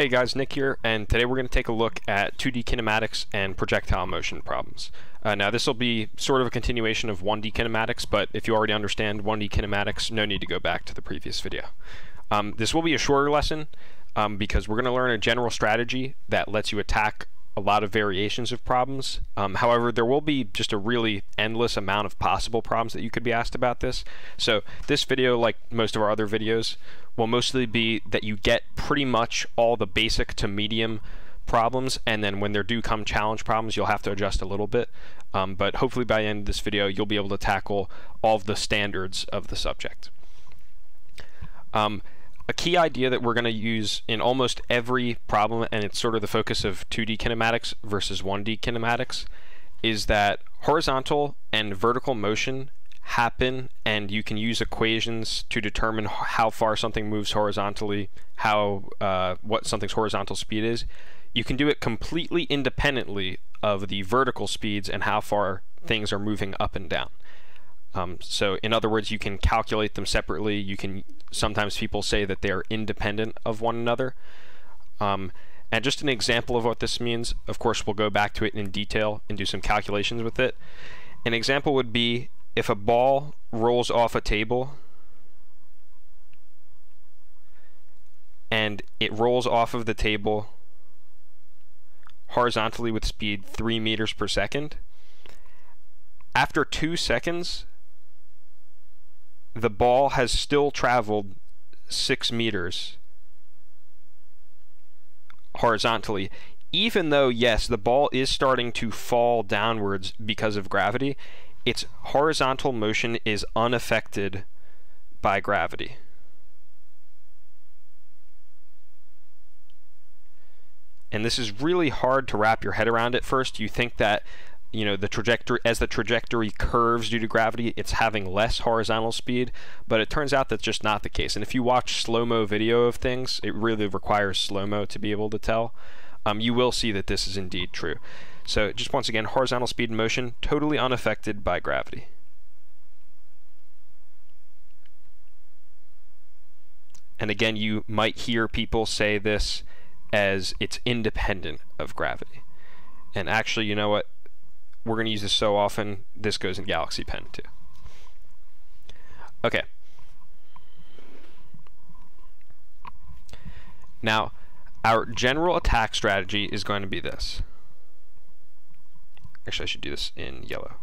Hey guys, Nick here, and today we're going to take a look at 2D kinematics and projectile motion problems. Uh, now this will be sort of a continuation of 1D kinematics, but if you already understand 1D kinematics, no need to go back to the previous video. Um, this will be a shorter lesson um, because we're going to learn a general strategy that lets you attack a lot of variations of problems. Um, however, there will be just a really endless amount of possible problems that you could be asked about this. So this video, like most of our other videos, will mostly be that you get pretty much all the basic to medium problems and then when there do come challenge problems you'll have to adjust a little bit um, but hopefully by the end of this video you'll be able to tackle all of the standards of the subject. Um, a key idea that we're going to use in almost every problem, and it's sort of the focus of 2D kinematics versus 1D kinematics, is that horizontal and vertical motion happen and you can use equations to determine how far something moves horizontally, how uh, what something's horizontal speed is. You can do it completely independently of the vertical speeds and how far things are moving up and down. Um, so in other words, you can calculate them separately. You can sometimes people say that they are independent of one another. Um, and just an example of what this means, of course, we'll go back to it in detail and do some calculations with it. An example would be if a ball rolls off a table and it rolls off of the table horizontally with speed 3 meters per second, after 2 seconds, the ball has still traveled six meters horizontally. Even though, yes, the ball is starting to fall downwards because of gravity, its horizontal motion is unaffected by gravity. And this is really hard to wrap your head around at first. You think that you know the trajectory as the trajectory curves due to gravity it's having less horizontal speed but it turns out that's just not the case. And if you watch slow-mo video of things it really requires slow-mo to be able to tell. Um, you will see that this is indeed true. So just once again horizontal speed and motion totally unaffected by gravity. And again you might hear people say this as it's independent of gravity. And actually you know what we're going to use this so often, this goes in Galaxy Pen too. Okay. Now, our general attack strategy is going to be this. Actually, I should do this in yellow.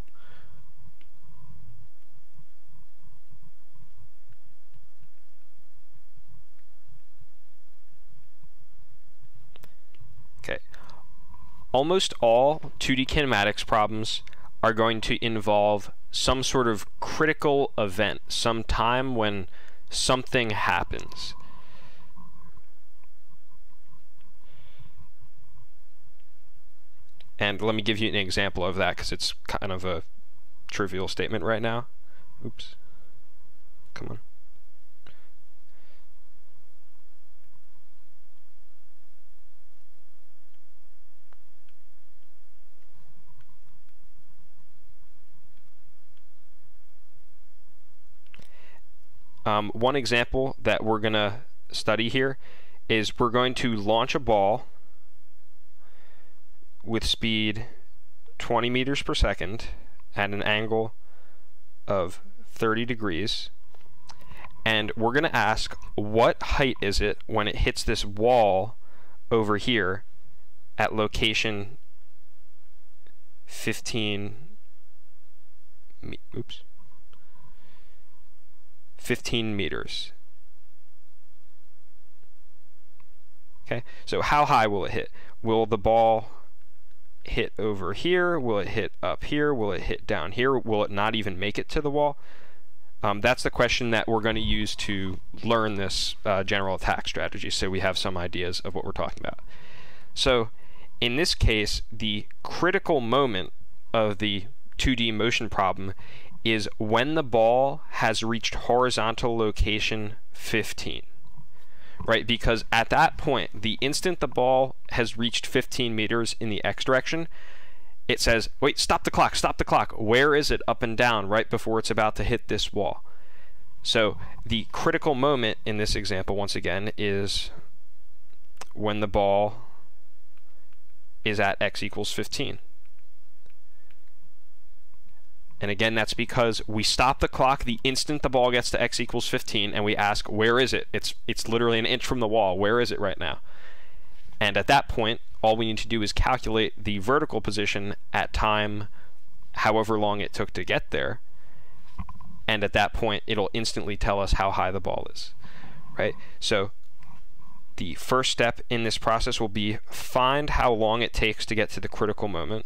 Almost all 2D kinematics problems are going to involve some sort of critical event, some time when something happens. And let me give you an example of that because it's kind of a trivial statement right now. Oops. Come on. Um, one example that we're going to study here is we're going to launch a ball with speed 20 meters per second at an angle of 30 degrees. And we're going to ask what height is it when it hits this wall over here at location 15 oops 15 meters. Okay, so how high will it hit? Will the ball hit over here? Will it hit up here? Will it hit down here? Will it not even make it to the wall? Um, that's the question that we're going to use to learn this uh, general attack strategy so we have some ideas of what we're talking about. So in this case, the critical moment of the 2D motion problem is when the ball has reached horizontal location 15 right? Because at that point, the instant the ball has reached 15 meters in the x direction, it says, wait, stop the clock, stop the clock. Where is it up and down right before it's about to hit this wall? So the critical moment in this example, once again, is when the ball is at x equals 15. And again, that's because we stop the clock the instant the ball gets to x equals 15, and we ask, where is it? It's, it's literally an inch from the wall. Where is it right now? And at that point, all we need to do is calculate the vertical position at time however long it took to get there. And at that point, it'll instantly tell us how high the ball is, right? So the first step in this process will be find how long it takes to get to the critical moment.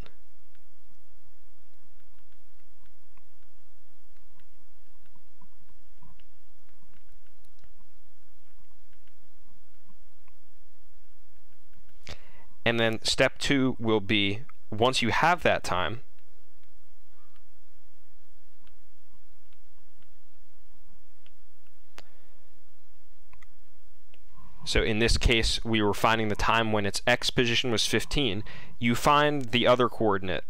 And then step two will be once you have that time, So in this case, we were finding the time when its x position was 15. You find the other coordinate.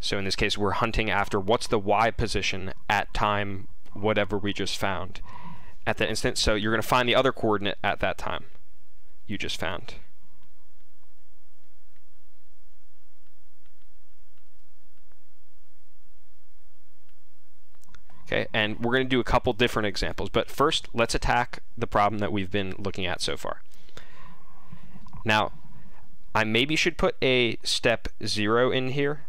So in this case, we're hunting after what's the y position at time whatever we just found at that instant. So you're going to find the other coordinate at that time you just found. Okay, and we're going to do a couple different examples, but first let's attack the problem that we've been looking at so far. Now, I maybe should put a step zero in here,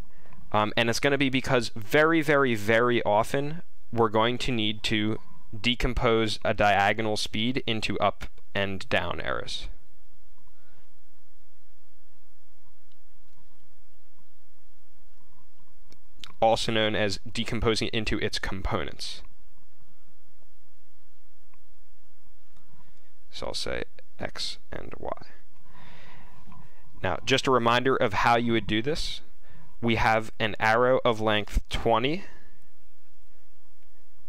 um, and it's going to be because very, very, very often we're going to need to decompose a diagonal speed into up and down arrows. Also known as decomposing into its components. So I'll say x and y. Now, just a reminder of how you would do this. We have an arrow of length 20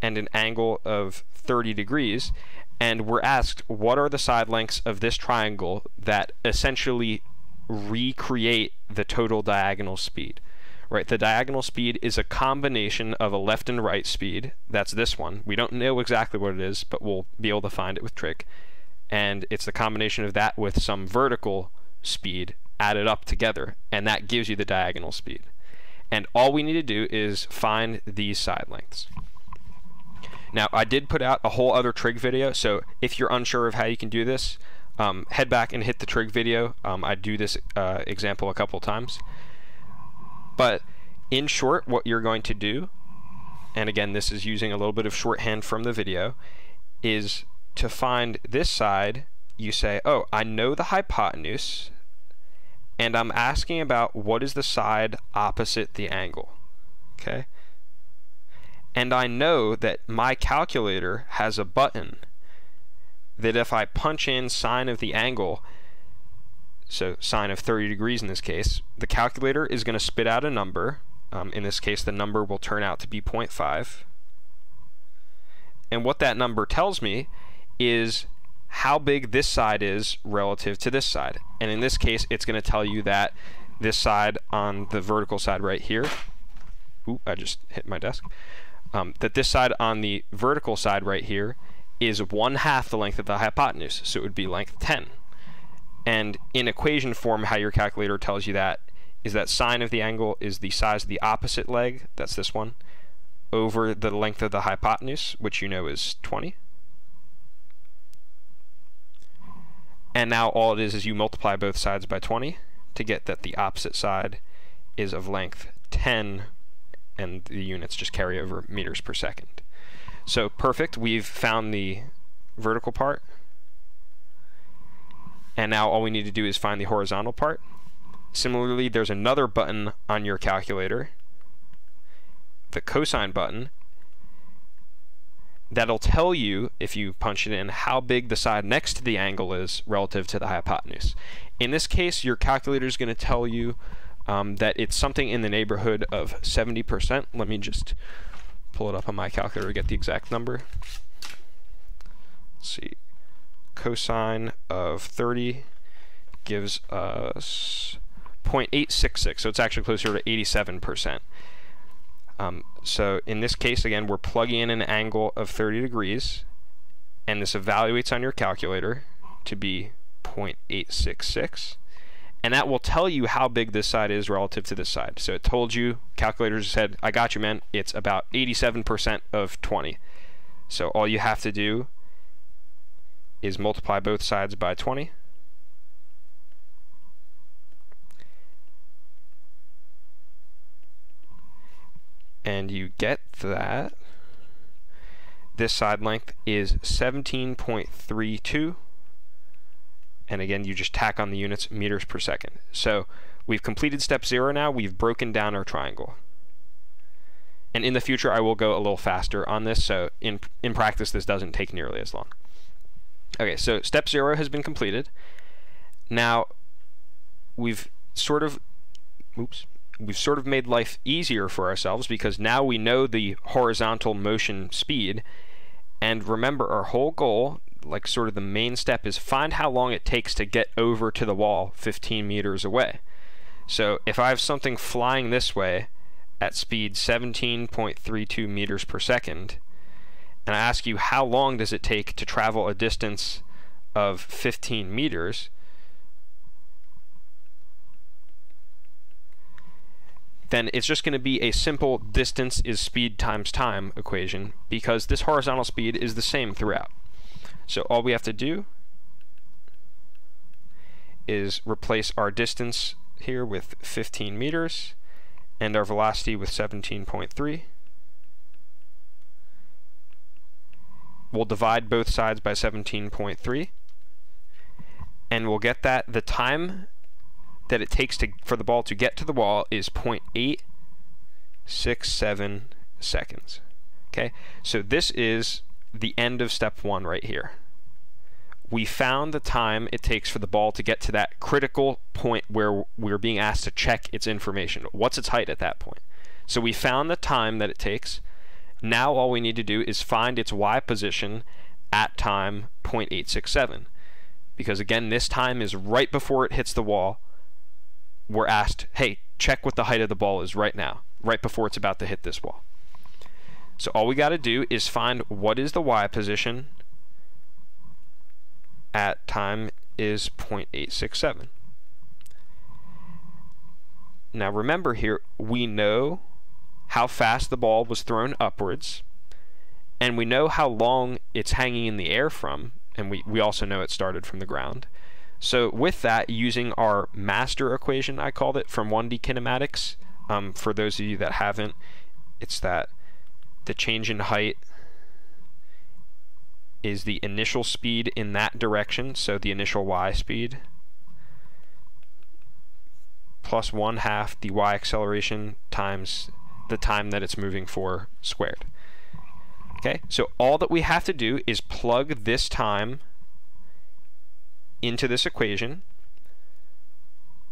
and an angle of 30 degrees, and we're asked what are the side lengths of this triangle that essentially recreate the total diagonal speed right? The diagonal speed is a combination of a left and right speed. That's this one. We don't know exactly what it is, but we'll be able to find it with trig. And it's the combination of that with some vertical speed added up together, and that gives you the diagonal speed. And all we need to do is find these side lengths. Now, I did put out a whole other trig video, so if you're unsure of how you can do this, um, head back and hit the trig video. Um, I do this uh, example a couple times. But in short, what you're going to do, and again, this is using a little bit of shorthand from the video, is to find this side, you say, oh, I know the hypotenuse, and I'm asking about what is the side opposite the angle. Okay? And I know that my calculator has a button that if I punch in sine of the angle, so sine of 30 degrees in this case, the calculator is going to spit out a number. Um, in this case, the number will turn out to be 0.5. And what that number tells me is how big this side is relative to this side. And in this case, it's going to tell you that this side on the vertical side right here, oop, I just hit my desk, um, that this side on the vertical side right here is one half the length of the hypotenuse, so it would be length 10. And in equation form, how your calculator tells you that is that sine of the angle is the size of the opposite leg, that's this one, over the length of the hypotenuse, which you know is 20. And now all it is is you multiply both sides by 20 to get that the opposite side is of length 10 and the units just carry over meters per second. So perfect, we've found the vertical part. And now all we need to do is find the horizontal part. Similarly, there's another button on your calculator, the cosine button, that'll tell you, if you punch it in, how big the side next to the angle is relative to the hypotenuse. In this case, your calculator is going to tell you um, that it's something in the neighborhood of 70%. Let me just pull it up on my calculator to get the exact number. Let's see cosine of 30 gives us 0.866, so it's actually closer to 87%. Um, so in this case, again, we're plugging in an angle of 30 degrees, and this evaluates on your calculator to be 0.866 and that will tell you how big this side is relative to this side. So it told you, calculators said, I got you, man. It's about 87% of 20. So all you have to do is multiply both sides by 20. And you get that this side length is 17.32 and again you just tack on the units meters per second. So we've completed step zero now, we've broken down our triangle. And in the future I will go a little faster on this, so in, in practice this doesn't take nearly as long. Okay, so step zero has been completed. Now we've sort of, oops, we've sort of made life easier for ourselves because now we know the horizontal motion speed and remember our whole goal like sort of the main step is find how long it takes to get over to the wall 15 meters away. So if I have something flying this way at speed 17.32 meters per second, and I ask you how long does it take to travel a distance of 15 meters, then it's just going to be a simple distance is speed times time equation because this horizontal speed is the same throughout. So all we have to do is replace our distance here with 15 meters and our velocity with 17.3. We'll divide both sides by 17.3 and we'll get that the time that it takes to for the ball to get to the wall is 0.867 seconds. Okay, so this is the end of step one right here. We found the time it takes for the ball to get to that critical point where we're being asked to check its information. What's its height at that point? So we found the time that it takes. Now all we need to do is find its y position at time 0.867. Because again, this time is right before it hits the wall. We're asked, hey, check what the height of the ball is right now, right before it's about to hit this wall. So all we got to do is find what is the y position at time is 0.867. Now remember here, we know how fast the ball was thrown upwards, and we know how long it's hanging in the air from, and we, we also know it started from the ground. So with that, using our master equation, I called it, from 1D kinematics, um, for those of you that haven't, it's that the change in height is the initial speed in that direction, so the initial y speed, plus 1 half the y acceleration times the time that it's moving for squared. Okay, so all that we have to do is plug this time into this equation,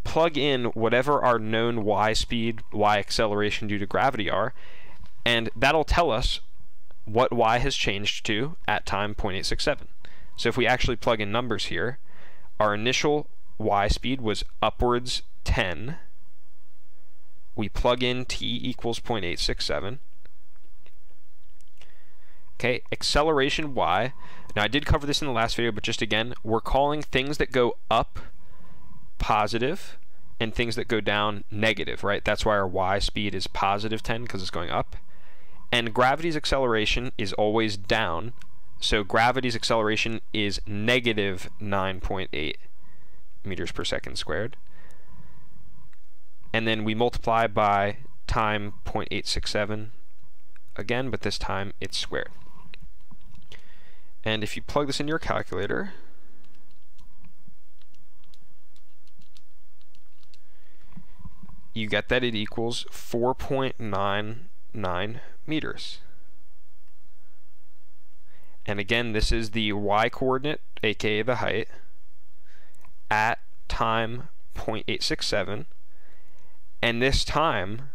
plug in whatever our known y speed, y acceleration due to gravity are, and that'll tell us what y has changed to at time 0.867. So if we actually plug in numbers here, our initial y speed was upwards 10. We plug in t equals 0.867. Okay, acceleration y. Now I did cover this in the last video, but just again, we're calling things that go up positive and things that go down negative, right? That's why our y speed is positive 10 because it's going up. And gravity's acceleration is always down. So gravity's acceleration is negative 9.8 meters per second squared. And then we multiply by time 0.867 again, but this time it's squared. And if you plug this in your calculator, you get that it equals 4.99 meters. And again, this is the y coordinate, aka the height, at time 0.867. And this time,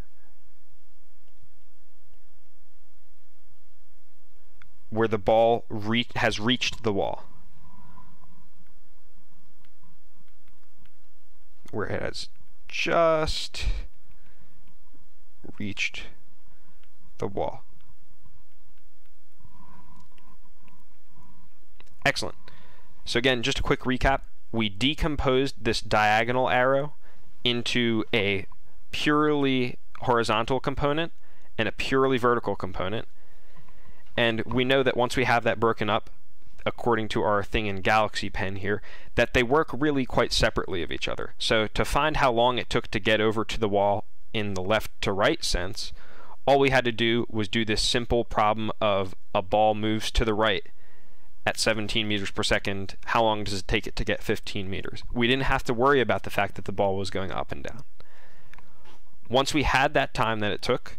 where the ball re has reached the wall. Where it has just reached the wall. Excellent. So again, just a quick recap. We decomposed this diagonal arrow into a purely horizontal component and a purely vertical component. And we know that once we have that broken up, according to our thing in Galaxy Pen here, that they work really quite separately of each other. So to find how long it took to get over to the wall in the left to right sense, all we had to do was do this simple problem of a ball moves to the right at 17 meters per second, how long does it take it to get 15 meters? We didn't have to worry about the fact that the ball was going up and down. Once we had that time that it took,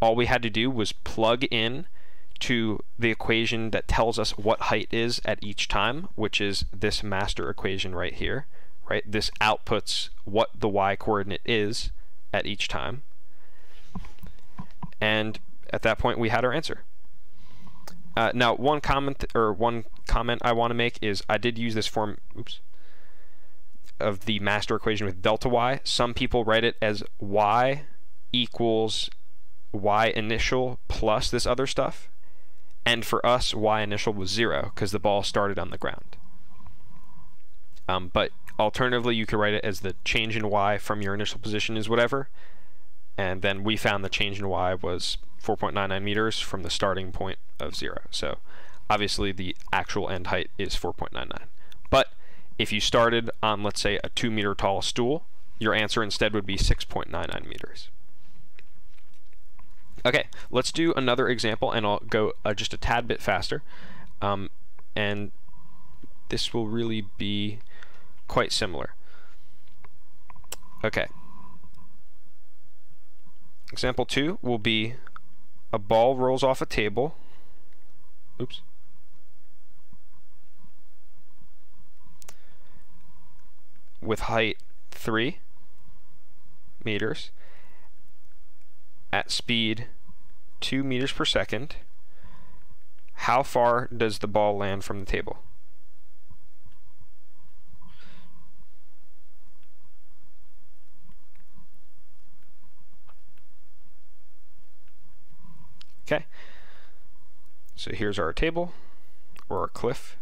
all we had to do was plug in to the equation that tells us what height is at each time, which is this master equation right here, right? This outputs what the y coordinate is at each time. And at that point, we had our answer. Uh, now, one comment or one comment I want to make is I did use this form. Oops. Of the master equation with delta y. Some people write it as y equals y initial plus this other stuff. And for us, y initial was zero because the ball started on the ground. Um, but alternatively, you could write it as the change in y from your initial position is whatever. And then we found the change in y was 4.99 meters from the starting point of zero. So obviously the actual end height is 4.99. If you started on, let's say, a two meter tall stool, your answer instead would be 6.99 meters. Okay, let's do another example, and I'll go uh, just a tad bit faster. Um, and this will really be quite similar. Okay. Example 2 will be a ball rolls off a table. Oops. With height 3 meters at speed 2 meters per second, how far does the ball land from the table? Okay, so here's our table, or our cliff.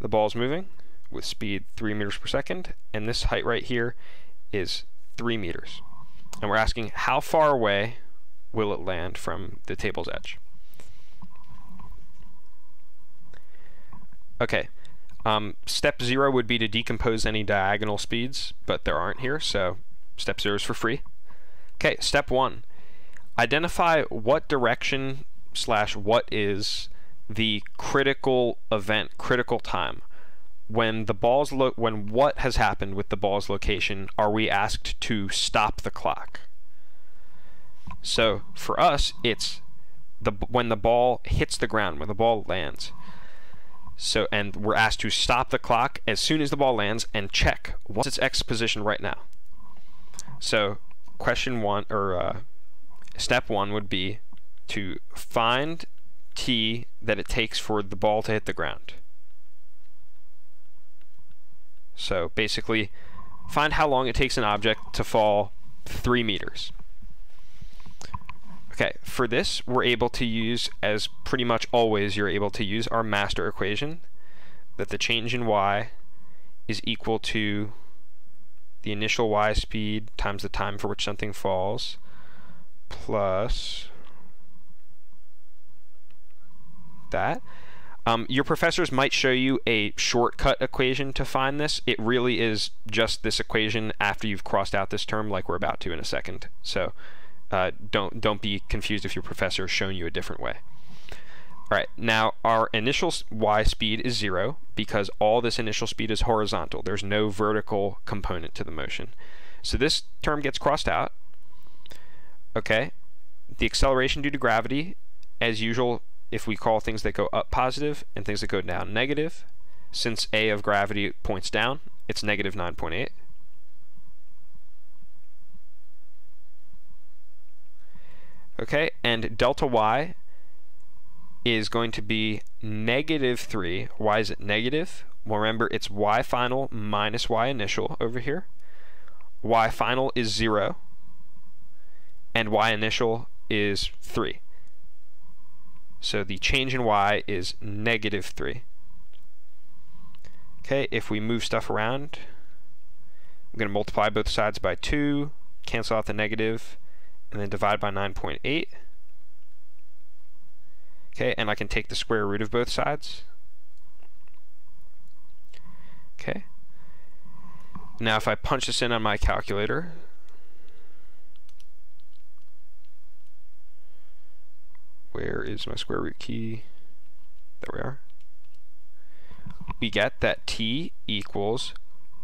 The ball's moving with speed 3 meters per second, and this height right here is 3 meters. And we're asking how far away will it land from the table's edge. Okay, um, step zero would be to decompose any diagonal speeds, but there aren't here, so step zero is for free. Okay, step one, identify what direction slash what is the critical event, critical time. When the ball's lo when what has happened with the ball's location, are we asked to stop the clock? So for us, it's the when the ball hits the ground, when the ball lands. So and we're asked to stop the clock as soon as the ball lands and check what's its x position right now. So question one or uh, step one would be to find t that it takes for the ball to hit the ground. So basically, find how long it takes an object to fall three meters. Okay, for this, we're able to use, as pretty much always you're able to use, our master equation, that the change in y is equal to the initial y speed times the time for which something falls, plus that. Um, your professors might show you a shortcut equation to find this. It really is just this equation after you've crossed out this term like we're about to in a second. So uh, don't don't be confused if your professor has shown you a different way. All right, now our initial y speed is zero because all this initial speed is horizontal. There's no vertical component to the motion. So this term gets crossed out. Okay, the acceleration due to gravity, as usual, if we call things that go up positive and things that go down negative, since a of gravity points down, it's negative 9.8. Okay, and delta y is going to be negative 3. Why is it negative? Well, remember, it's y final minus y initial over here. y final is 0, and y initial is 3. So the change in y is negative 3. Okay, if we move stuff around, I'm going to multiply both sides by 2, cancel out the negative, and then divide by 9.8. Okay, and I can take the square root of both sides. Okay. Now if I punch this in on my calculator, where is my square root key? There we are. We get that t equals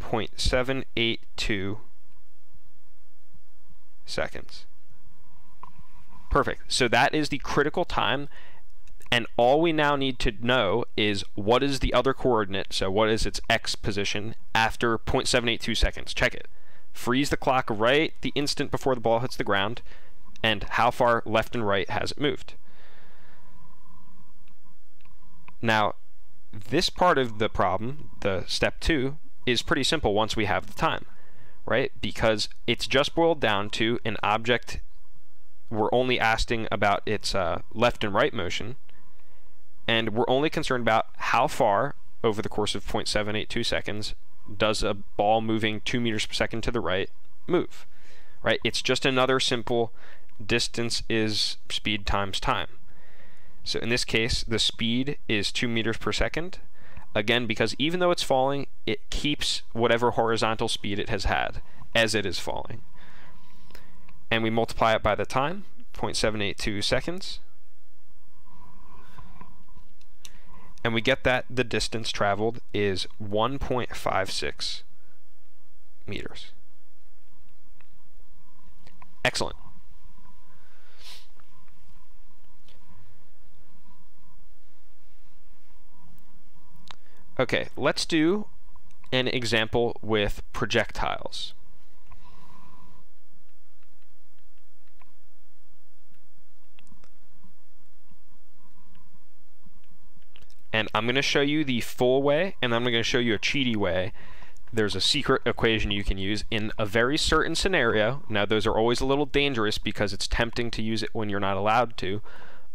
0.782 seconds. Perfect. So that is the critical time and all we now need to know is what is the other coordinate, so what is its x position after 0.782 seconds. Check it. Freeze the clock right the instant before the ball hits the ground, and how far left and right has it moved. Now, this part of the problem, the step two, is pretty simple once we have the time, right? Because it's just boiled down to an object, we're only asking about its uh, left and right motion, and we're only concerned about how far over the course of 0.782 seconds does a ball moving 2 meters per second to the right move right it's just another simple distance is speed times time so in this case the speed is 2 meters per second again because even though it's falling it keeps whatever horizontal speed it has had as it is falling and we multiply it by the time 0.782 seconds and we get that the distance traveled is 1.56 meters. Excellent. Okay, let's do an example with projectiles. and I'm going to show you the full way and I'm going to show you a cheaty way. There's a secret equation you can use in a very certain scenario. Now those are always a little dangerous because it's tempting to use it when you're not allowed to,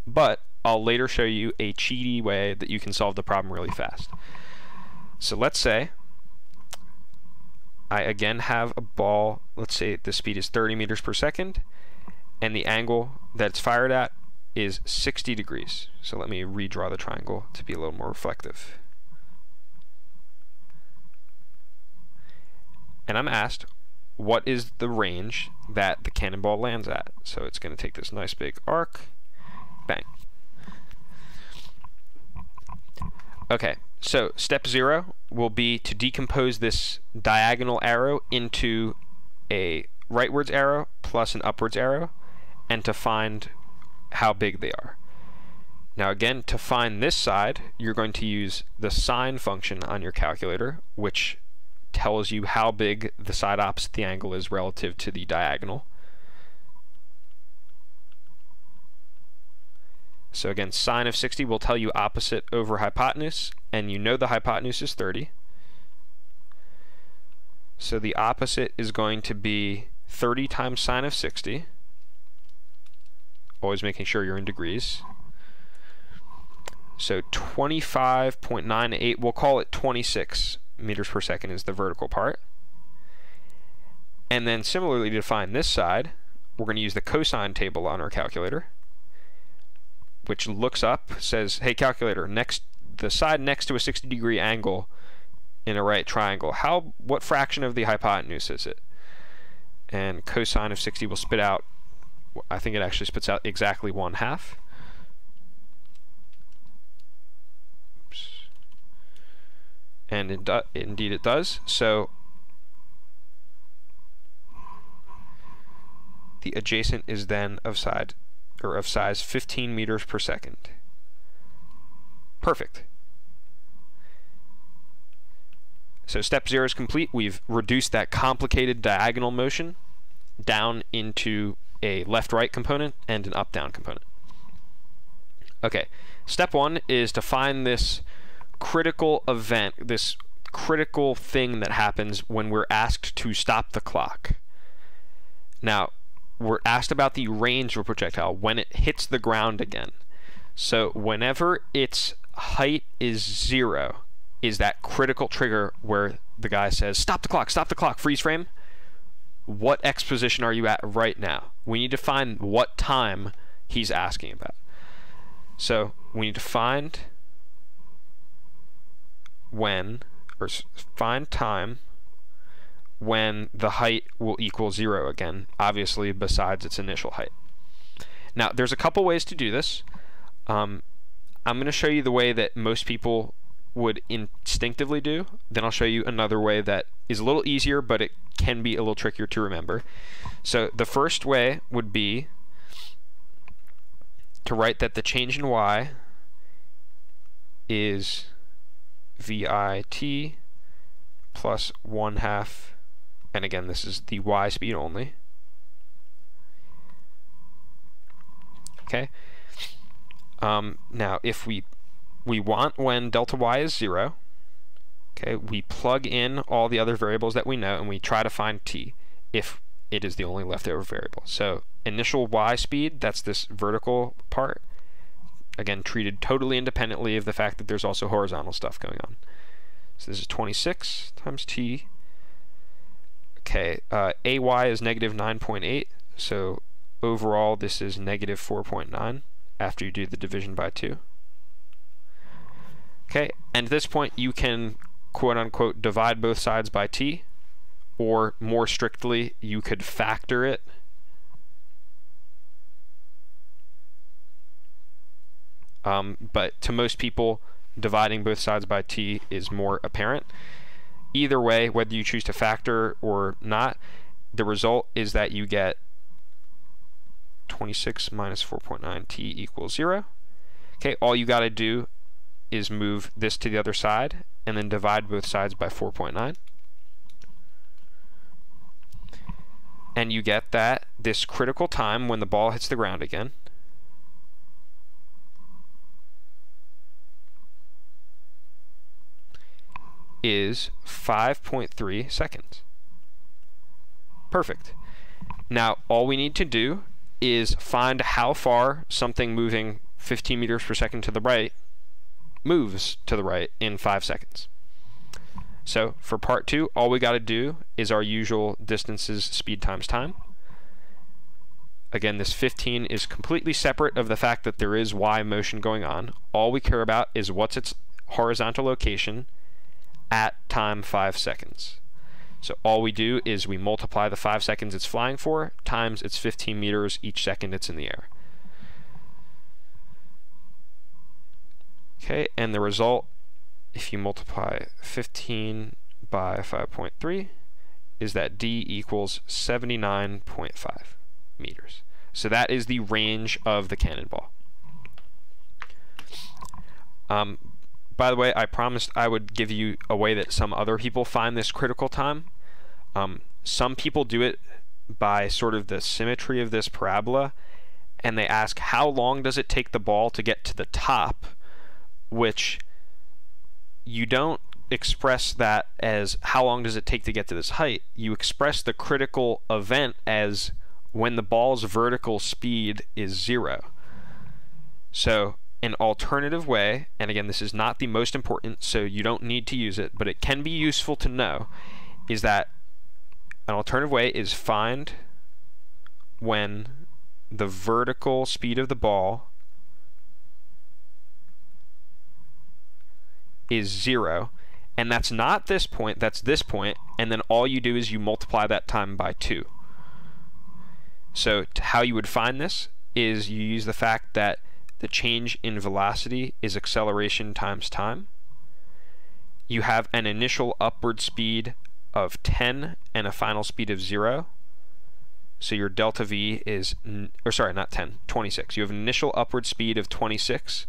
but I'll later show you a cheaty way that you can solve the problem really fast. So let's say I again have a ball, let's say the speed is 30 meters per second, and the angle that it's fired at is 60 degrees. So let me redraw the triangle to be a little more reflective. And I'm asked, what is the range that the cannonball lands at? So it's going to take this nice big arc, bang. Okay, so step zero will be to decompose this diagonal arrow into a rightwards arrow plus an upwards arrow and to find how big they are. Now again, to find this side, you're going to use the sine function on your calculator, which tells you how big the side opposite the angle is relative to the diagonal. So again, sine of 60 will tell you opposite over hypotenuse, and you know the hypotenuse is 30. So the opposite is going to be 30 times sine of 60 always making sure you're in degrees. So 25.98, we'll call it 26 meters per second is the vertical part. And then similarly to find this side, we're going to use the cosine table on our calculator, which looks up, says, hey calculator, next the side next to a 60 degree angle in a right triangle, how what fraction of the hypotenuse is it? And cosine of 60 will spit out I think it actually spits out exactly one half. Oops. And in indeed it does. So the adjacent is then of side of size 15 meters per second. Perfect. So step zero is complete. We've reduced that complicated diagonal motion down into a left-right component and an up-down component. Okay, step one is to find this critical event, this critical thing that happens when we're asked to stop the clock. Now, we're asked about the range of a projectile when it hits the ground again. So whenever its height is zero, is that critical trigger where the guy says, stop the clock, stop the clock, freeze frame. What X position are you at right now? We need to find what time he's asking about. So we need to find when, or find time when the height will equal zero again, obviously besides its initial height. Now, there's a couple ways to do this. Um, I'm going to show you the way that most people would instinctively do. Then I'll show you another way that is a little easier, but it can be a little trickier to remember. So the first way would be to write that the change in y is vit plus 1 half, and again this is the y speed only. Okay. Um, now if we we want when delta y is 0, okay, we plug in all the other variables that we know and we try to find t if it is the only leftover variable. So initial y speed, that's this vertical part, again treated totally independently of the fact that there's also horizontal stuff going on. So this is 26 times t. Okay, uh, ay is negative 9.8, so overall this is negative 4.9 after you do the division by 2. Okay, and at this point you can quote unquote divide both sides by t, or more strictly, you could factor it. Um, but to most people, dividing both sides by t is more apparent. Either way, whether you choose to factor or not, the result is that you get 26 minus 4.9 t equals 0. Okay, all you got to do is move this to the other side and then divide both sides by 4.9. And you get that this critical time when the ball hits the ground again is 5.3 seconds. Perfect. Now, all we need to do is find how far something moving 15 meters per second to the right moves to the right in 5 seconds. So for part 2, all we got to do is our usual distances speed times time. Again, this 15 is completely separate of the fact that there is y motion going on. All we care about is what's its horizontal location at time 5 seconds. So all we do is we multiply the 5 seconds it's flying for times its 15 meters each second it's in the air. Okay, and the result, if you multiply 15 by 5.3, is that d equals 79.5 meters. So that is the range of the cannonball. Um, by the way, I promised I would give you a way that some other people find this critical time. Um, some people do it by sort of the symmetry of this parabola, and they ask how long does it take the ball to get to the top which you don't express that as how long does it take to get to this height. You express the critical event as when the ball's vertical speed is zero. So an alternative way, and again this is not the most important so you don't need to use it, but it can be useful to know, is that an alternative way is find when the vertical speed of the ball is 0, and that's not this point, that's this point, and then all you do is you multiply that time by 2. So how you would find this is you use the fact that the change in velocity is acceleration times time. You have an initial upward speed of 10 and a final speed of 0. So your delta V is, or sorry, not 10, 26. You have an initial upward speed of 26,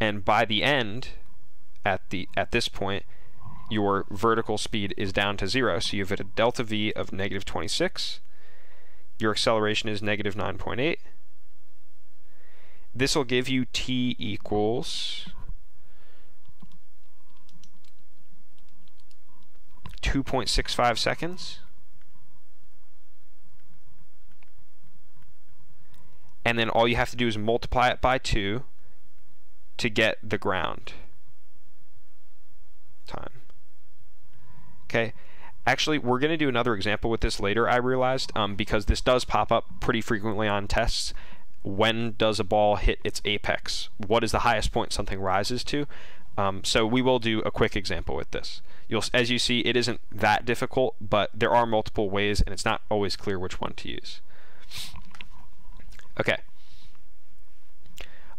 and by the end, at the at this point your vertical speed is down to zero so you have a delta v of negative 26 your acceleration is negative 9.8 this will give you t equals 2.65 seconds and then all you have to do is multiply it by 2 to get the ground time. Okay, actually, we're going to do another example with this later, I realized, um, because this does pop up pretty frequently on tests. When does a ball hit its apex? What is the highest point something rises to? Um, so we will do a quick example with this. You'll, as you see, it isn't that difficult, but there are multiple ways, and it's not always clear which one to use. Okay.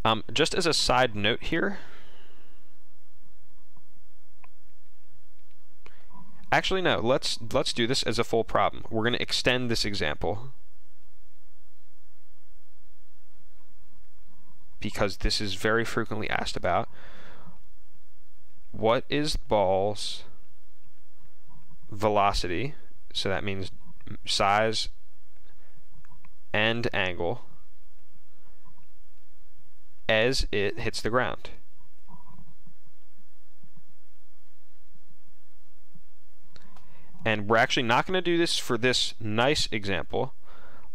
Um, just as a side note here, actually no, let's let's do this as a full problem. We're going to extend this example because this is very frequently asked about. What is ball's velocity? So that means size and angle as it hits the ground. And we're actually not going to do this for this nice example.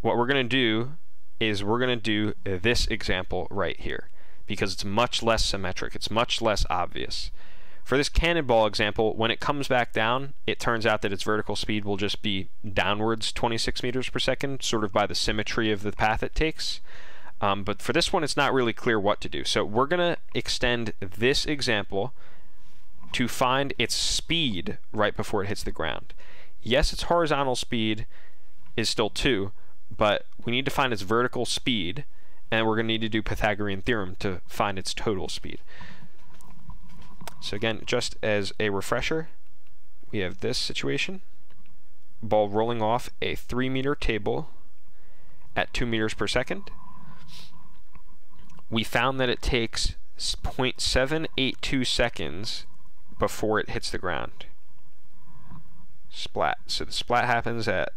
What we're going to do is we're going to do this example right here because it's much less symmetric. It's much less obvious. For this cannonball example, when it comes back down, it turns out that its vertical speed will just be downwards 26 meters per second, sort of by the symmetry of the path it takes. Um, but for this one, it's not really clear what to do. So we're going to extend this example to find its speed right before it hits the ground. Yes, its horizontal speed is still 2, but we need to find its vertical speed, and we're going to need to do Pythagorean theorem to find its total speed. So again, just as a refresher, we have this situation. Ball rolling off a 3 meter table at 2 meters per second we found that it takes 0.782 seconds before it hits the ground. Splat. So the splat happens at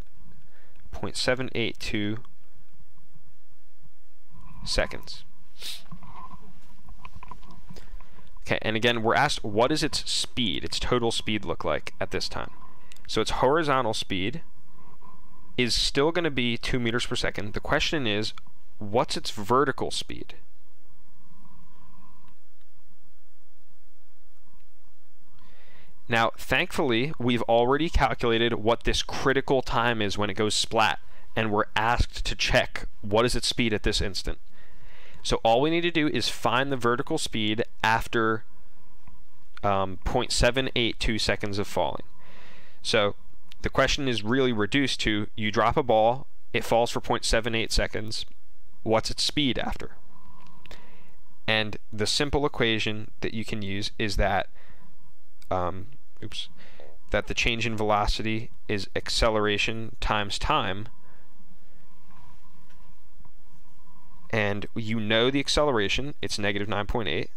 0.782 seconds. Okay, and again, we're asked what is its speed, its total speed look like at this time? So its horizontal speed is still going to be 2 meters per second. The question is, what's its vertical speed? Now, thankfully, we've already calculated what this critical time is when it goes splat, and we're asked to check what is its speed at this instant. So all we need to do is find the vertical speed after um, 0.782 seconds of falling. So the question is really reduced to you drop a ball, it falls for 0.78 seconds, what's its speed after? And the simple equation that you can use is that um, oops, that the change in velocity is acceleration times time. And you know the acceleration, it's negative 9.8.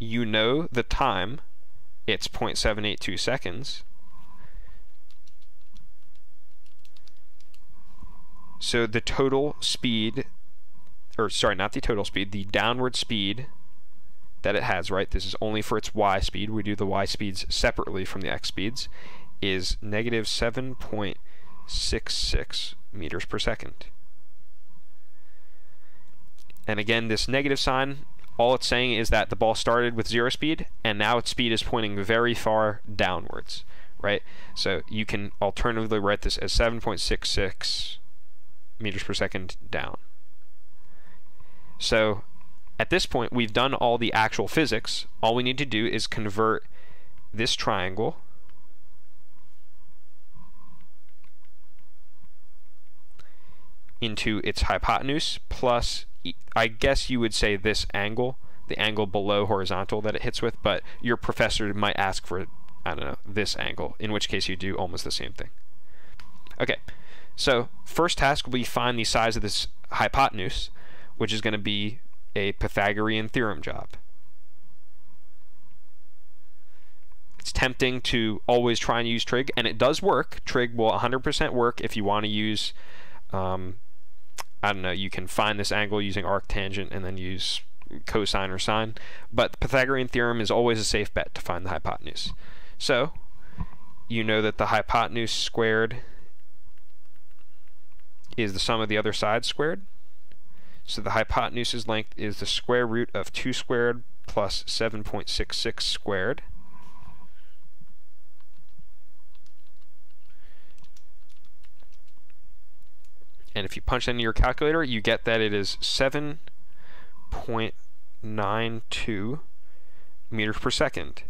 You know the time, it's 0.782 seconds. So the total speed, or sorry, not the total speed, the downward speed that it has, right? This is only for its y speed. We do the y speeds separately from the x speeds, is negative 7.66 meters per second. And again, this negative sign, all it's saying is that the ball started with zero speed, and now its speed is pointing very far downwards, right? So you can alternatively write this as 7.66 meters per second down. So at this point, we've done all the actual physics. All we need to do is convert this triangle into its hypotenuse plus, I guess you would say this angle, the angle below horizontal that it hits with, but your professor might ask for, I don't know, this angle, in which case you do almost the same thing. Okay, so first task will be find the size of this hypotenuse, which is going to be a Pythagorean theorem job. It's tempting to always try and use trig, and it does work. Trig will 100% work if you want to use, um, I don't know, you can find this angle using arctangent and then use cosine or sine. But the Pythagorean theorem is always a safe bet to find the hypotenuse. So, you know that the hypotenuse squared is the sum of the other sides squared. So the hypotenuse's length is the square root of 2 squared plus 7.66 squared. And if you punch that into your calculator, you get that it is 7.92 meters per second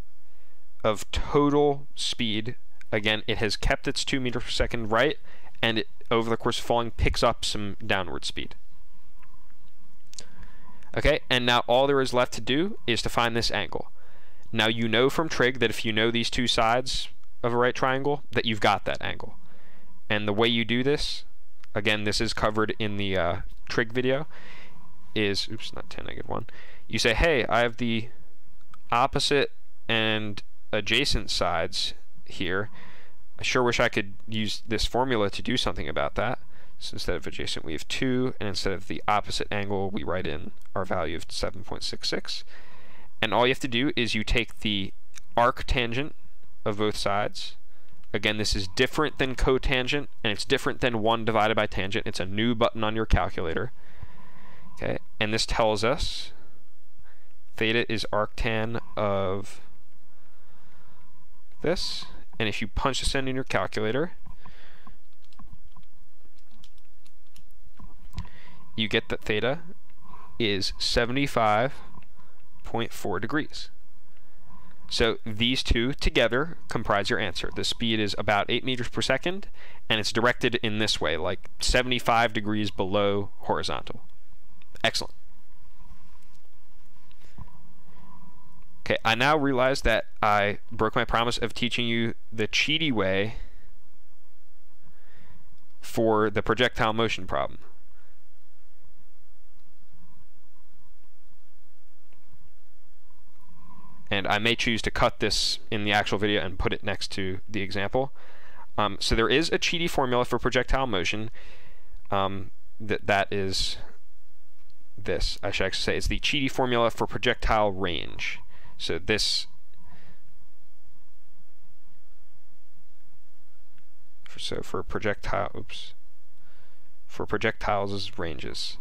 of total speed. Again, it has kept its 2 meters per second right, and it, over the course of falling, picks up some downward speed. Okay, and now all there is left to do is to find this angle. Now you know from trig that if you know these two sides of a right triangle, that you've got that angle. And the way you do this, again, this is covered in the uh, trig video, is, oops, not 10, I get negative 1. You say, hey, I have the opposite and adjacent sides here. I sure wish I could use this formula to do something about that. So instead of adjacent, we have 2, and instead of the opposite angle, we write in our value of 7.66. And all you have to do is you take the arc tangent of both sides. Again, this is different than cotangent, and it's different than 1 divided by tangent. It's a new button on your calculator. Okay, and this tells us theta is arctan of this. And if you punch this in in your calculator, you get that theta is 75.4 degrees. So these two together comprise your answer. The speed is about 8 meters per second, and it's directed in this way, like 75 degrees below horizontal. Excellent. Okay, I now realize that I broke my promise of teaching you the cheaty way for the projectile motion problem. And I may choose to cut this in the actual video and put it next to the example. Um, so there is a cheaty formula for projectile motion. Um, that that is this. I should actually say it's the cheaty formula for projectile range. So this. So for projectile, oops, for projectiles ranges.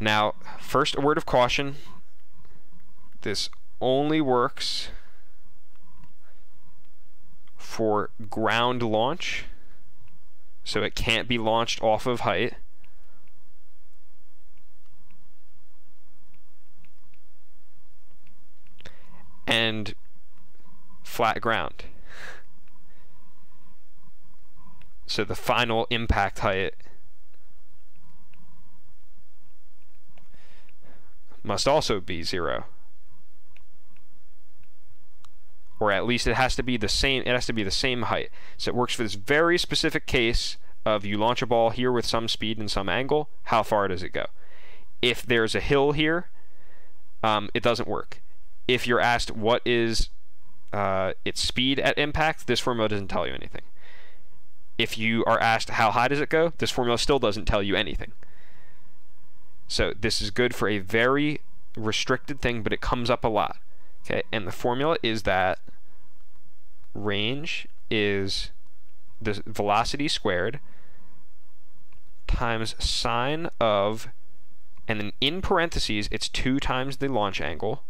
Now, first a word of caution. This only works for ground launch, so it can't be launched off of height. And flat ground. So the final impact height must also be zero or at least it has to be the same it has to be the same height. So it works for this very specific case of you launch a ball here with some speed and some angle how far does it go? If there's a hill here um, it doesn't work. If you're asked what is uh, its speed at impact this formula doesn't tell you anything. If you are asked how high does it go this formula still doesn't tell you anything. So this is good for a very restricted thing but it comes up a lot Okay, and the formula is that range is the velocity squared times sine of, and then in parentheses, it's 2 times the launch angle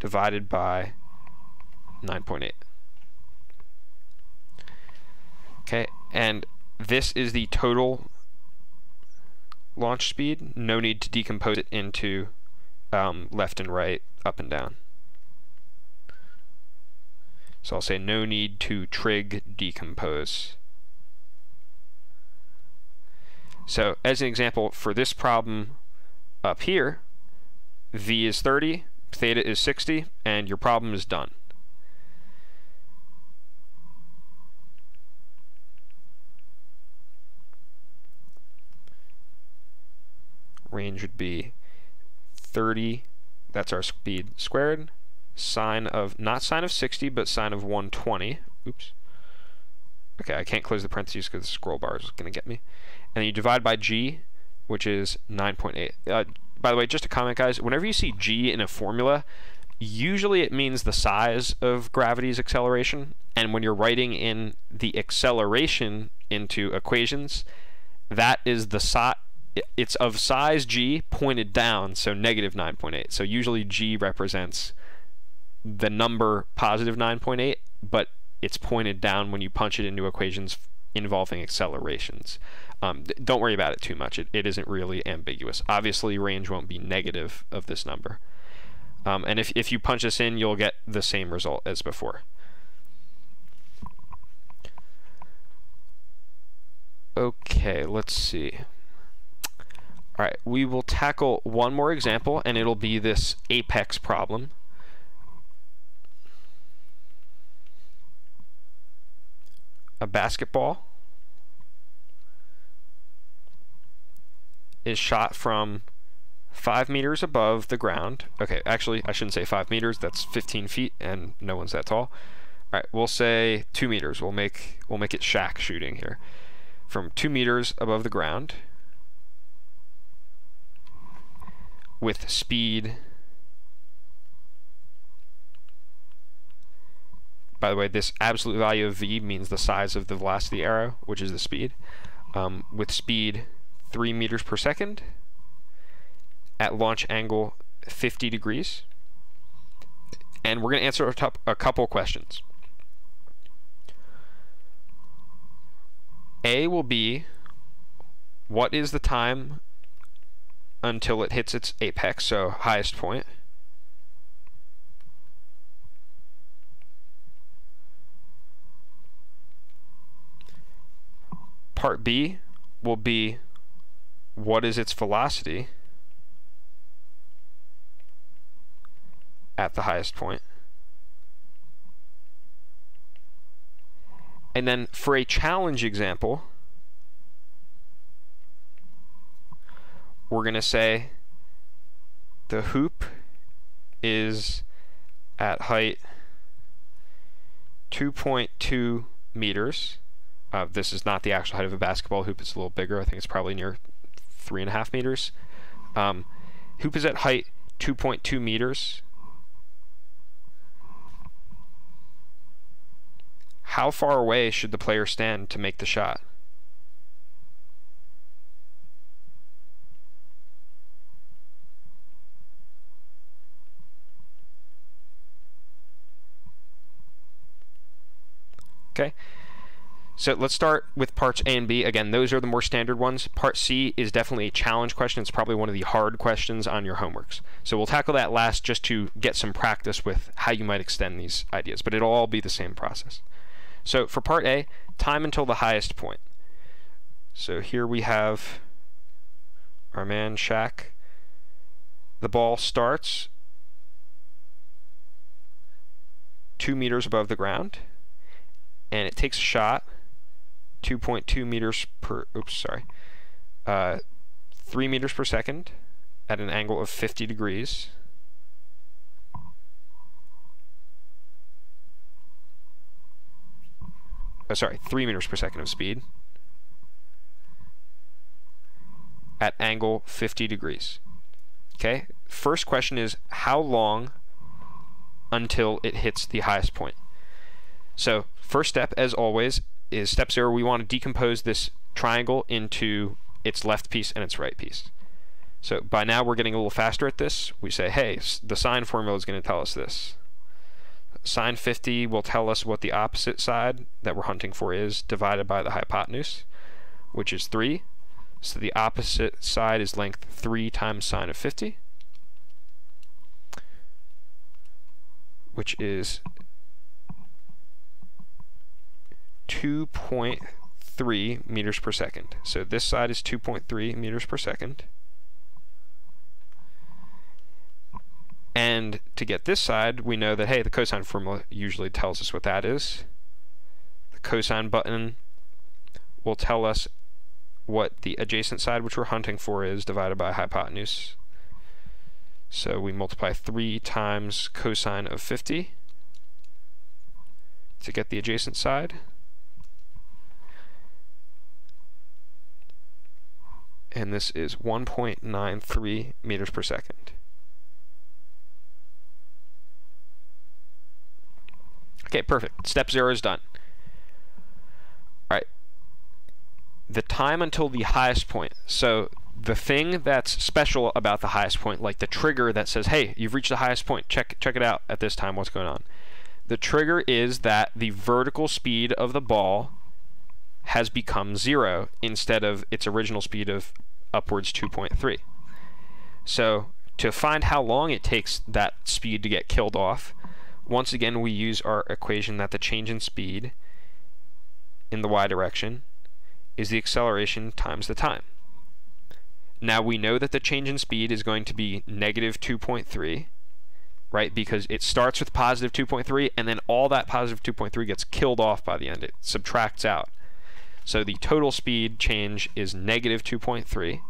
divided by 9.8. Okay, and this is the total launch speed. No need to decompose it into um, left and right up and down. So I'll say no need to trig decompose. So as an example, for this problem up here, v is 30, theta is 60, and your problem is done. Range would be 30 that's our speed squared. Sine of, not sine of 60, but sine of 120. Oops. Okay, I can't close the parentheses because the scroll bar is going to get me. And you divide by g, which is 9.8. Uh, by the way, just a comment, guys. Whenever you see g in a formula, usually it means the size of gravity's acceleration. And when you're writing in the acceleration into equations, that is the size it's of size g pointed down, so negative 9.8. So usually g represents the number positive 9.8, but it's pointed down when you punch it into equations involving accelerations. Um, don't worry about it too much. It, it isn't really ambiguous. Obviously, range won't be negative of this number. Um, and if, if you punch this in, you'll get the same result as before. Okay, let's see. All right, we will tackle one more example, and it'll be this apex problem. A basketball is shot from 5 meters above the ground. Okay, actually, I shouldn't say 5 meters. That's 15 feet, and no one's that tall. All right, we'll say 2 meters. We'll make we'll make it Shaq shooting here. From 2 meters above the ground with speed By the way, this absolute value of v means the size of the velocity arrow, which is the speed. Um, with speed 3 meters per second at launch angle 50 degrees. And we're going to answer a, a couple questions. A will be what is the time until it hits its apex, so highest point. Part B will be what is its velocity at the highest point. And then for a challenge example, we're going to say the hoop is at height 2.2 meters. Uh, this is not the actual height of a basketball hoop. It's a little bigger. I think it's probably near three and a half meters. Um, hoop is at height 2.2 meters. How far away should the player stand to make the shot? Okay. So let's start with parts A and B. Again, those are the more standard ones. Part C is definitely a challenge question. It's probably one of the hard questions on your homeworks. So we'll tackle that last just to get some practice with how you might extend these ideas, but it'll all be the same process. So for part A, time until the highest point. So here we have our man Shaq. The ball starts two meters above the ground and it takes a shot 2.2 meters per, oops, sorry, uh, 3 meters per second at an angle of 50 degrees. Oh, sorry, 3 meters per second of speed at angle 50 degrees. Okay, first question is how long until it hits the highest point? So, first step, as always, is step zero, we want to decompose this triangle into its left piece and its right piece. So by now we're getting a little faster at this. We say, hey, the sine formula is going to tell us this. Sine 50 will tell us what the opposite side that we're hunting for is divided by the hypotenuse, which is 3. So the opposite side is length 3 times sine of 50, which is 2.3 meters per second. So this side is 2.3 meters per second. And to get this side, we know that, hey, the cosine formula usually tells us what that is. The cosine button will tell us what the adjacent side, which we're hunting for, is divided by hypotenuse. So we multiply 3 times cosine of 50 to get the adjacent side. And this is 1.93 meters per second. Okay, perfect. Step zero is done. All right. The time until the highest point. So the thing that's special about the highest point, like the trigger that says, "Hey, you've reached the highest point. Check check it out at this time. What's going on?" The trigger is that the vertical speed of the ball has become 0 instead of its original speed of upwards 2.3. So to find how long it takes that speed to get killed off, once again we use our equation that the change in speed in the y direction is the acceleration times the time. Now we know that the change in speed is going to be negative 2.3, right? Because it starts with positive 2.3 and then all that positive 2.3 gets killed off by the end. It subtracts out. So the total speed change is negative 2.3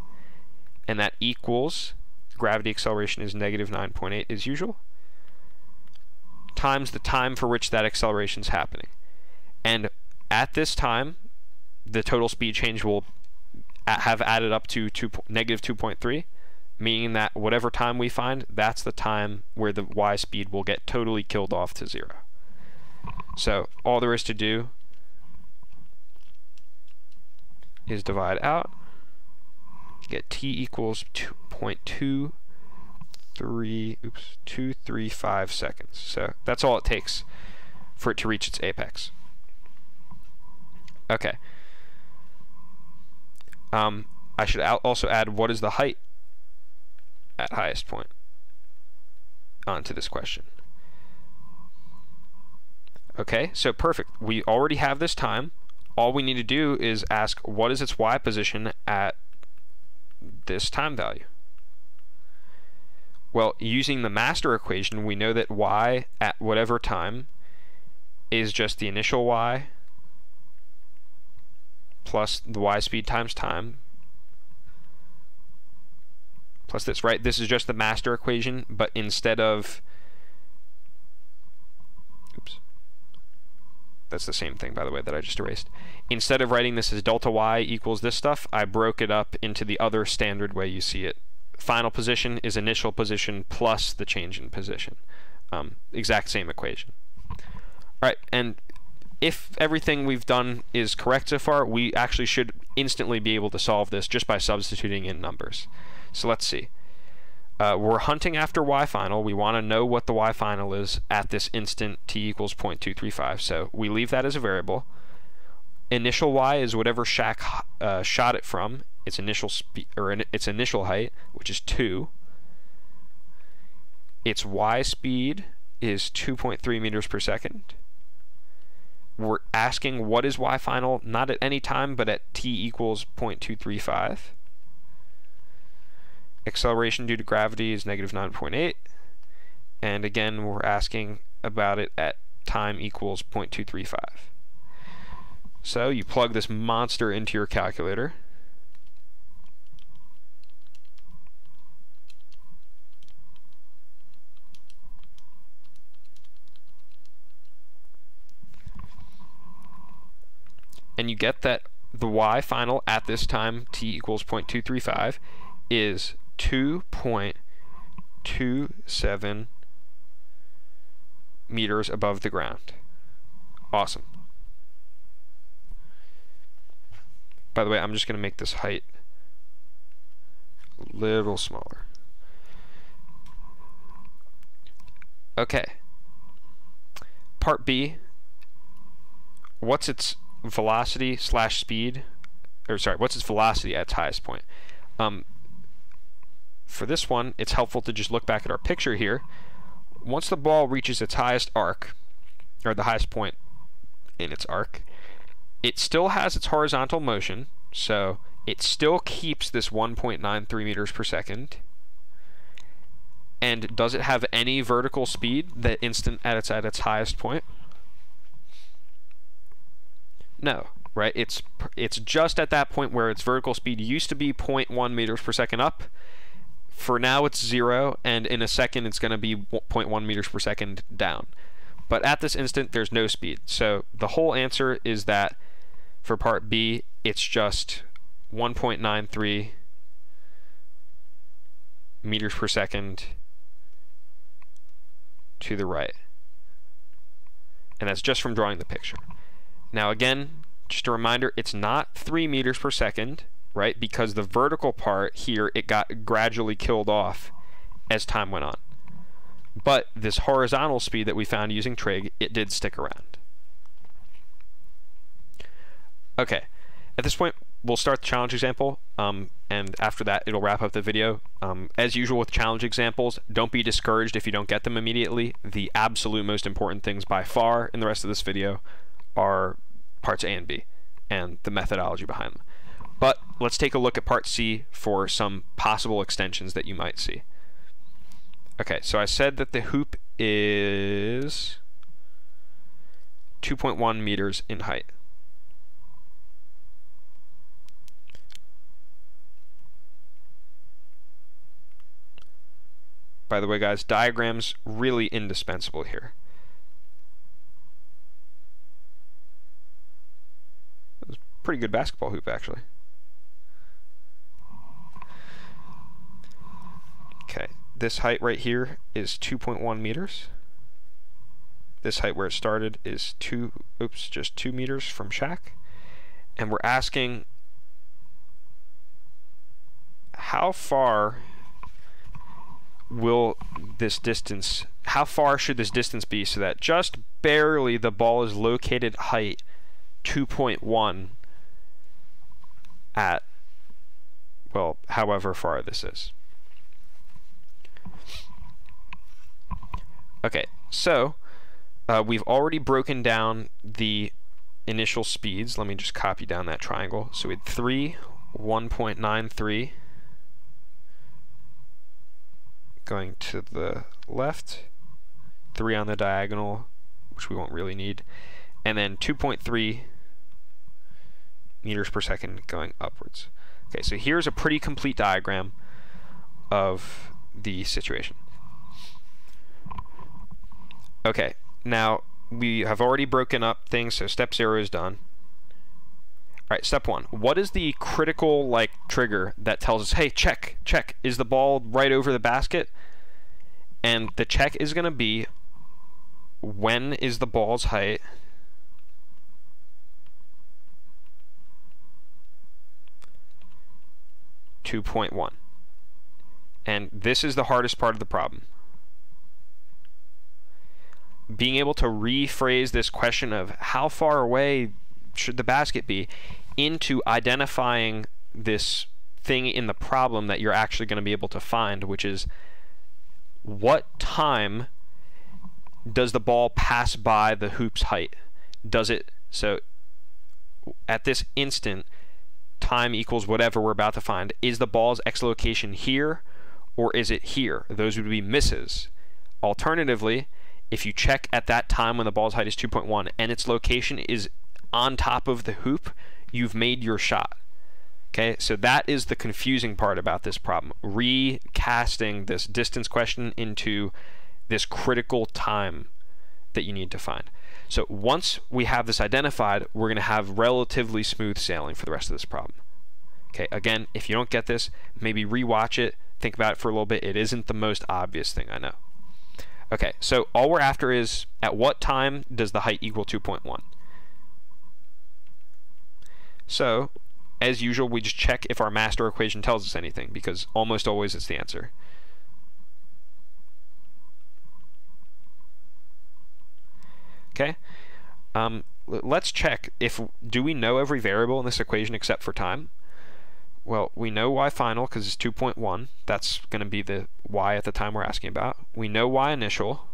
and that equals gravity acceleration is negative 9.8 as usual times the time for which that acceleration is happening. And at this time, the total speed change will have added up to negative 2.3, meaning that whatever time we find, that's the time where the y speed will get totally killed off to zero. So all there is to do is divide out, get t equals 2.2 three, oops, two, three, five seconds. So that's all it takes for it to reach its apex. Okay. Um, I should also add what is the height at highest point onto this question. Okay, so perfect. We already have this time. All we need to do is ask what is its y position at this time value. Well, using the master equation, we know that y at whatever time is just the initial y plus the y speed times time plus this, right? This is just the master equation, but instead of oops, that's the same thing, by the way, that I just erased. Instead of writing this as delta y equals this stuff, I broke it up into the other standard way you see it final position is initial position plus the change in position. Um, exact same equation. All right, and if everything we've done is correct so far, we actually should instantly be able to solve this just by substituting in numbers. So let's see. Uh, we're hunting after y final. We want to know what the y final is at this instant t equals 0.235. So we leave that as a variable. Initial y is whatever Shaq uh, shot it from, its initial speed or in, its initial height, which is 2. Its y speed is 2.3 meters per second. We're asking what is y final, not at any time, but at t equals 0.235. Acceleration due to gravity is negative 9.8. And again, we're asking about it at time equals 0.235. So you plug this monster into your calculator. and you get that the y final at this time, t equals 0.235, is 2.27 meters above the ground. Awesome. By the way, I'm just going to make this height a little smaller. Okay. Part B. What's its velocity slash speed, or sorry, what's its velocity at its highest point? Um, for this one, it's helpful to just look back at our picture here. Once the ball reaches its highest arc, or the highest point in its arc, it still has its horizontal motion, so it still keeps this 1.93 meters per second. And does it have any vertical speed that instant at its at its highest point? No, right? It's it's just at that point where its vertical speed used to be 0.1 meters per second up. For now, it's zero, and in a second, it's going to be 0.1 meters per second down. But at this instant, there's no speed. So the whole answer is that for part B, it's just 1.93 meters per second to the right. And that's just from drawing the picture. Now again, just a reminder, it's not 3 meters per second, right? Because the vertical part here, it got gradually killed off as time went on. But this horizontal speed that we found using trig, it did stick around. Okay, at this point, we'll start the challenge example, um, and after that, it'll wrap up the video. Um, as usual with challenge examples, don't be discouraged if you don't get them immediately. The absolute most important things by far in the rest of this video are parts A and B, and the methodology behind them. But let's take a look at part C for some possible extensions that you might see. Okay, so I said that the hoop is 2.1 meters in height. By the way, guys, diagrams really indispensable here. It was pretty good basketball hoop, actually. Okay, this height right here is 2.1 meters. This height where it started is two, oops, just two meters from Shaq. And we're asking how far will this distance, how far should this distance be so that just barely the ball is located height 2.1 at, well, however far this is. Okay, so uh, we've already broken down the initial speeds. Let me just copy down that triangle. So we had 3, 1.93 going to the left, 3 on the diagonal, which we won't really need, and then 2.3 meters per second going upwards. Okay, so here's a pretty complete diagram of the situation. Okay, now we have already broken up things, so step zero is done. All right, step one. What is the critical like trigger that tells us, hey, check, check, is the ball right over the basket? And the check is going to be when is the ball's height? Two point one. And this is the hardest part of the problem being able to rephrase this question of how far away should the basket be into identifying this thing in the problem that you're actually going to be able to find, which is what time does the ball pass by the hoop's height? Does it, so at this instant, time equals whatever we're about to find. Is the ball's x location here or is it here? Those would be misses. Alternatively, if you check at that time when the ball's height is 2.1 and its location is on top of the hoop, you've made your shot. Okay, so that is the confusing part about this problem. Recasting this distance question into this critical time that you need to find. So once we have this identified, we're going to have relatively smooth sailing for the rest of this problem. Okay, again, if you don't get this, maybe rewatch it, think about it for a little bit. It isn't the most obvious thing, I know. Okay, so all we're after is at what time does the height equal 2.1? So, as usual, we just check if our master equation tells us anything, because almost always it's the answer. Okay, um, let's check if do we know every variable in this equation except for time? Well, we know y final because it's 2.1. That's going to be the y at the time we're asking about. We know y initial.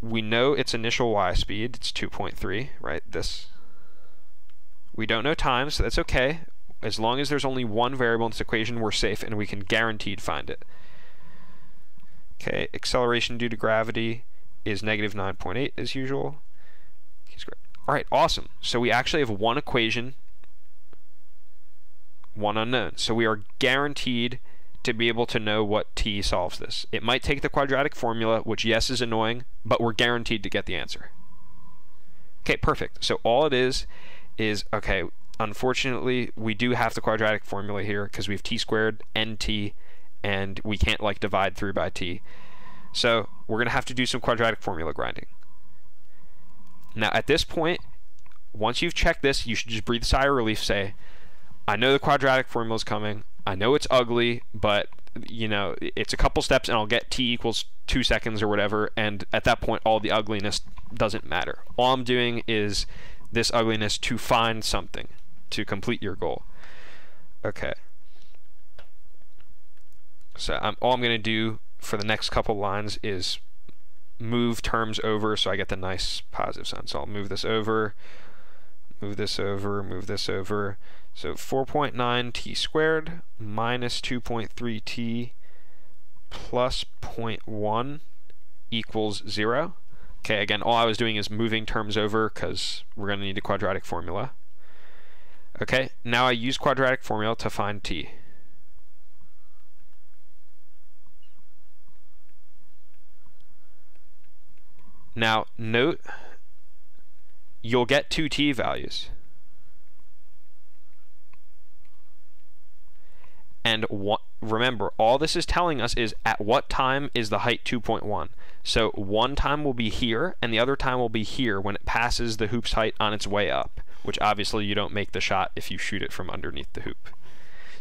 We know its initial y speed. It's 2.3, right? This. We don't know time, so that's okay. As long as there's only one variable in this equation, we're safe and we can guaranteed find it. Okay, acceleration due to gravity is negative 9.8 as usual. All right, awesome. So we actually have one equation, one unknown. So we are guaranteed to be able to know what t solves this. It might take the quadratic formula, which yes is annoying, but we're guaranteed to get the answer. Okay, perfect. So all it is is, okay, unfortunately, we do have the quadratic formula here because we have t squared nt, and we can't like divide through by t. So we're going to have to do some quadratic formula grinding. Now, at this point, once you've checked this, you should just breathe a sigh of relief. Say, I know the quadratic formula is coming. I know it's ugly, but you know, it's a couple steps and I'll get t equals two seconds or whatever, and at that point all the ugliness doesn't matter. All I'm doing is this ugliness to find something to complete your goal. Okay. So I'm, all I'm going to do for the next couple lines is move terms over so I get the nice positive sign. So I'll move this over, move this over, move this over. So 4.9 t squared minus 2.3 t plus 0.1 equals 0. Okay, again, all I was doing is moving terms over because we're going to need a quadratic formula. Okay, now I use quadratic formula to find t. Now, note, you'll get two t values. And what, remember, all this is telling us is at what time is the height 2.1. So one time will be here, and the other time will be here when it passes the hoop's height on its way up, which obviously you don't make the shot if you shoot it from underneath the hoop.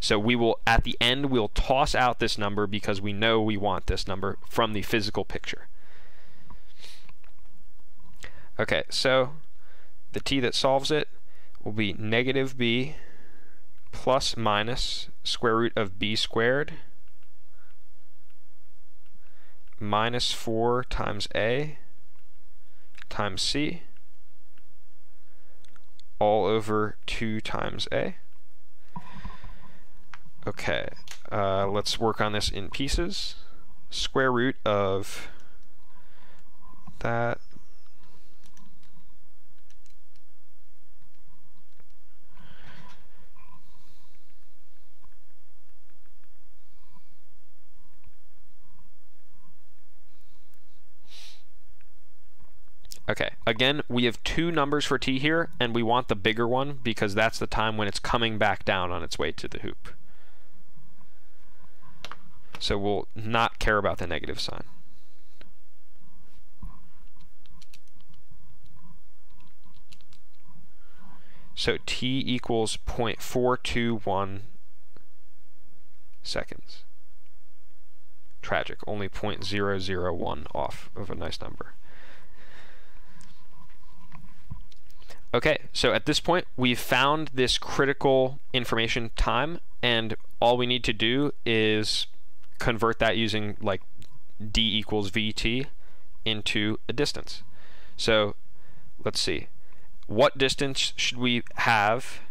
So we will, at the end, we'll toss out this number because we know we want this number from the physical picture. Okay, so the t that solves it will be negative b plus minus square root of b squared minus 4 times a times c all over 2 times a. Okay, uh, let's work on this in pieces. Square root of that Okay, again, we have two numbers for t here, and we want the bigger one because that's the time when it's coming back down on its way to the hoop. So we'll not care about the negative sign. So t equals 0.421 seconds. Tragic, only 0.001 off of a nice number. Okay, so at this point, we've found this critical information time, and all we need to do is convert that using like d equals vt into a distance. So let's see. What distance should we have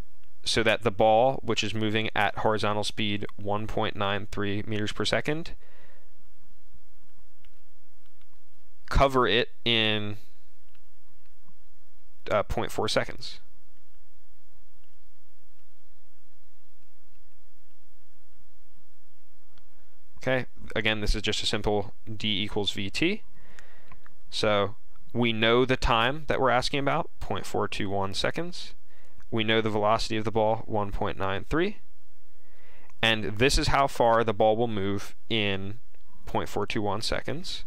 so that the ball, which is moving at horizontal speed 1.93 meters per second, cover it in uh, 0.4 seconds. Okay, again, this is just a simple d equals vt. So we know the time that we're asking about, 0.421 seconds. We know the velocity of the ball, 1.93. And this is how far the ball will move in 0.421 seconds.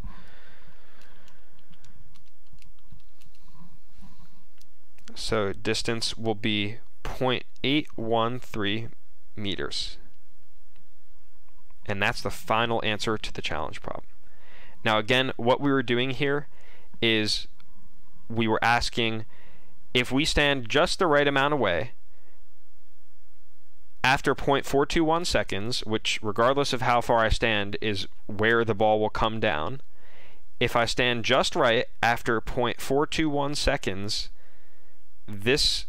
So distance will be 0.813 meters. And that's the final answer to the challenge problem. Now again, what we were doing here is we were asking if we stand just the right amount away after 0.421 seconds, which regardless of how far I stand is where the ball will come down, if I stand just right after 0.421 seconds, this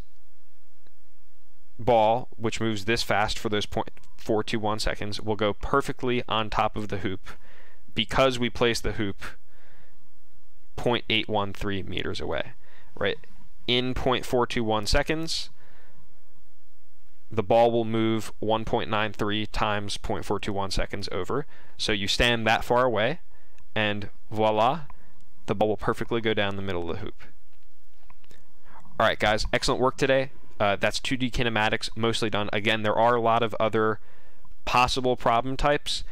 ball, which moves this fast for those 0.421 seconds, will go perfectly on top of the hoop because we place the hoop 0.813 meters away, right? In 0.421 seconds, the ball will move 1.93 times 0.421 seconds over. So you stand that far away, and voila, the ball will perfectly go down the middle of the hoop. All right, guys, excellent work today. Uh, that's 2D kinematics mostly done. Again, there are a lot of other possible problem types.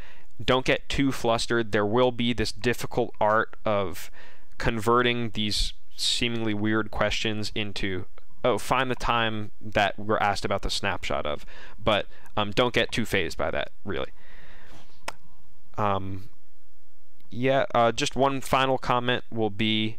Don't get too flustered. There will be this difficult art of converting these seemingly weird questions into oh, find the time that we're asked about the snapshot of. But um, don't get too phased by that, really. Um, yeah, uh, just one final comment will be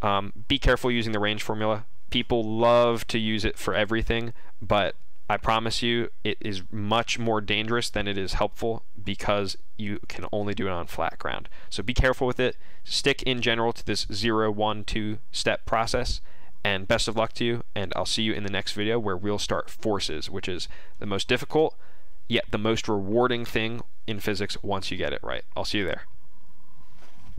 um, be careful using the range formula. People love to use it for everything, but I promise you it is much more dangerous than it is helpful because you can only do it on flat ground. So be careful with it. Stick in general to this 0, 1, 2 step process. And best of luck to you, and I'll see you in the next video where we'll start forces, which is the most difficult, yet the most rewarding thing in physics once you get it right. I'll see you there.